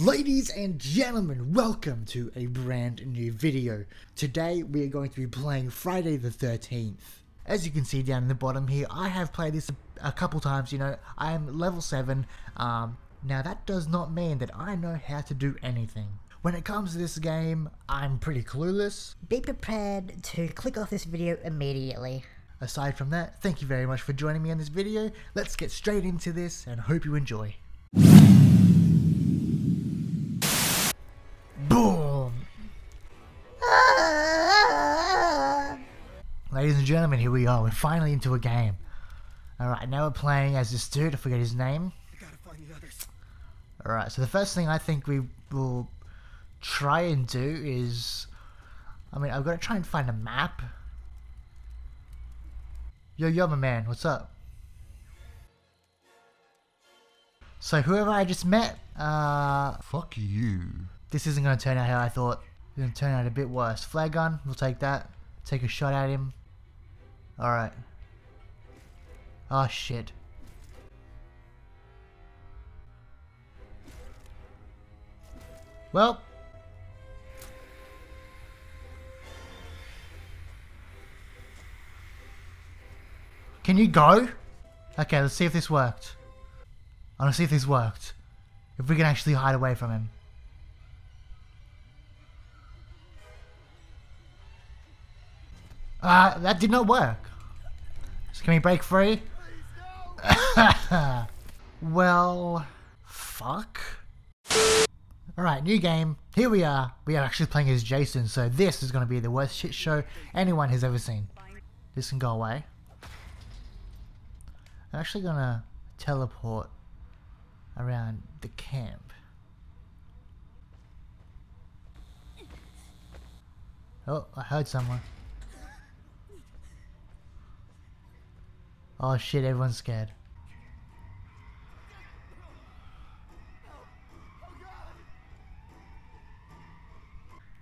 Ladies and gentlemen, welcome to a brand new video. Today we are going to be playing Friday the 13th. As you can see down in the bottom here, I have played this a, couple times, you know, I am level 7. Um, now that does not mean that I know how to do anything. When it comes to this game, I'm pretty clueless. Be prepared to click off this video immediately. Aside from that, thank you very much for joining me on this video. Let's get straight into this and hope you enjoy. Gentlemen, here we are. We're finally into a game. Alright, now we're playing as this dude. I forget his name. Alright, so the first thing I think we will try and do is... I mean, I've got to try and find a map. Yo, yo, my man, what's up? So whoever I just met, uh... Fuck you. This isn't going to turn out how I thought. It's going to turn out a bit worse. Flare gun, we'll take that. Take a shot at him. Alright. Oh shit. Well. Can you go? Okay, let's see if this worked. I want to see if this worked. If we can actually hide away from him. Uh, that did not work. So can we break free? well, fuck. Alright, new game. Here we are. We are actually playing as Jason, so this is going to be the worst shit show anyone has ever seen. This can go away. I'm actually going to teleport around the camp. Oh, I heard someone. Oh shit, everyone's scared.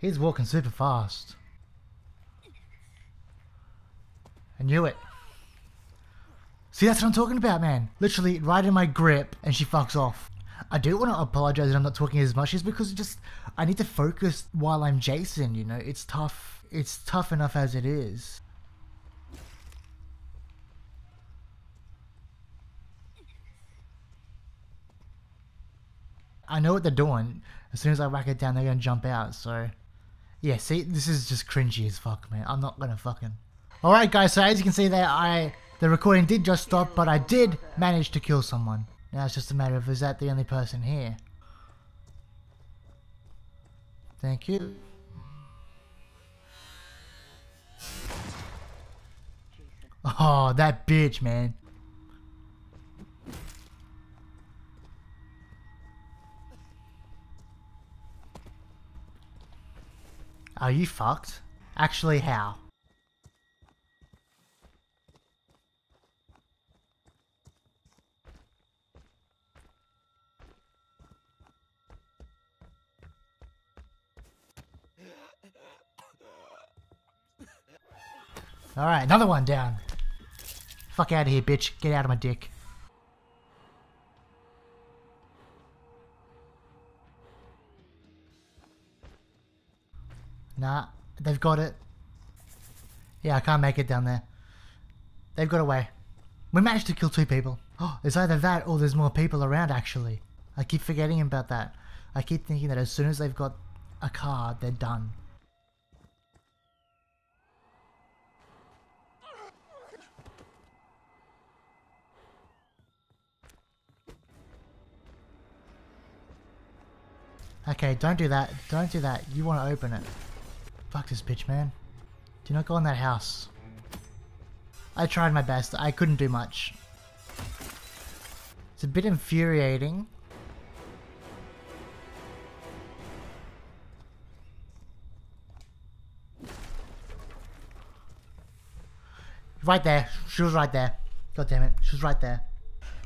He's walking super fast. I knew it. See, that's what I'm talking about, man. Literally, right in my grip, and she fucks off. I do want to apologize that I'm not talking as much, is because just I need to focus while I'm Jason. You know, it's tough. It's tough enough as it is. I know what they're doing. As soon as I whack it down, they're gonna jump out. So, yeah. See, this is just cringy as fuck, man. I'm not gonna fucking. All right, guys. So as you can see there, I the recording did just stop, but I did manage to kill someone. Now it's just a matter of is that the only person here? Thank you. Oh, that bitch, man. Are you fucked? Actually, how? Alright, another one down. Fuck out of here, bitch. Get out of my dick. Nah, they've got it. Yeah, I can't make it down there. They've got away. We managed to kill two people. Oh, it's either that or there's more people around actually. I keep forgetting about that. I keep thinking that as soon as they've got a car, they're done. Okay, don't do that. Don't do that. You want to open it. Fuck this bitch, man. Do not go in that house. I tried my best. I couldn't do much. It's a bit infuriating. Right there. She was right there. God damn it. She was right there.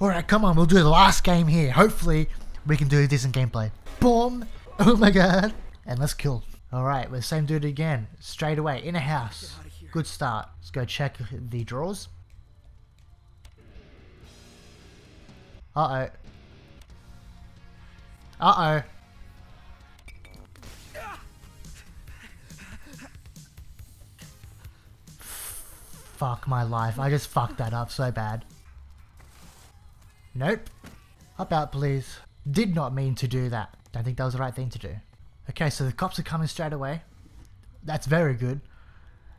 Alright, come on. We'll do the last game here. Hopefully, we can do decent gameplay. Boom! Oh my god! And let's kill. All right, well, same dude again. Straight away, in a house. Good start. Let's go check the drawers. Uh oh. Uh oh. Fuck my life. I just fucked that up so bad. Nope. Up out, please. Did not mean to do that. Don't think that was the right thing to do. Okay, so the cops are coming straight away. That's very good.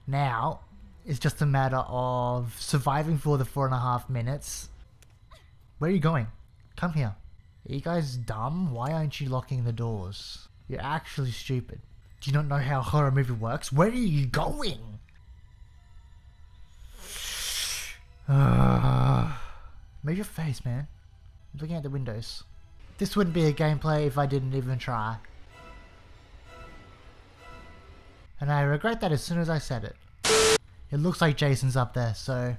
Now, it's just a matter of surviving for the four and a half minutes. Where are you going? Come here. Are you guys dumb? Why aren't you locking the doors? You're actually stupid. Do you not know how a horror movie works? Where are you going? Move your face, man. I'm looking at the windows. This wouldn't be a gameplay if I didn't even try. And I regret that as soon as I said it. It looks like Jason's up there, so...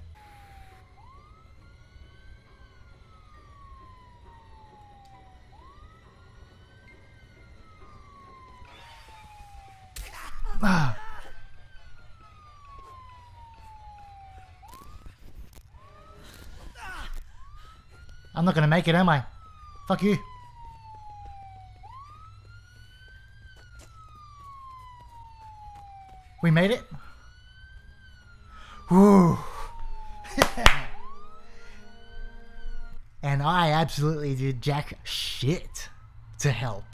I'm not gonna make it, am I? Fuck you. We made it? Whew. and I absolutely did jack shit to help.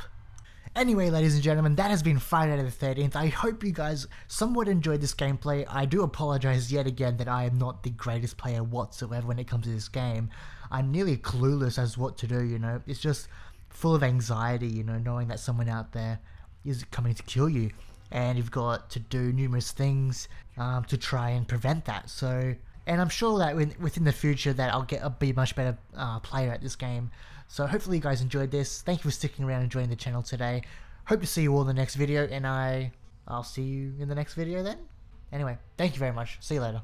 Anyway, ladies and gentlemen, that has been Friday the 13th. I hope you guys somewhat enjoyed this gameplay. I do apologize yet again that I am not the greatest player whatsoever when it comes to this game. I'm nearly clueless as what to do, you know. It's just full of anxiety, you know, knowing that someone out there is coming to kill you. And you've got to do numerous things um, to try and prevent that. So, and I'm sure that within the future that I'll get a be much better uh, player at this game. So hopefully you guys enjoyed this. Thank you for sticking around and joining the channel today. Hope to see you all in the next video, and I I'll see you in the next video then. Anyway, thank you very much. See you later.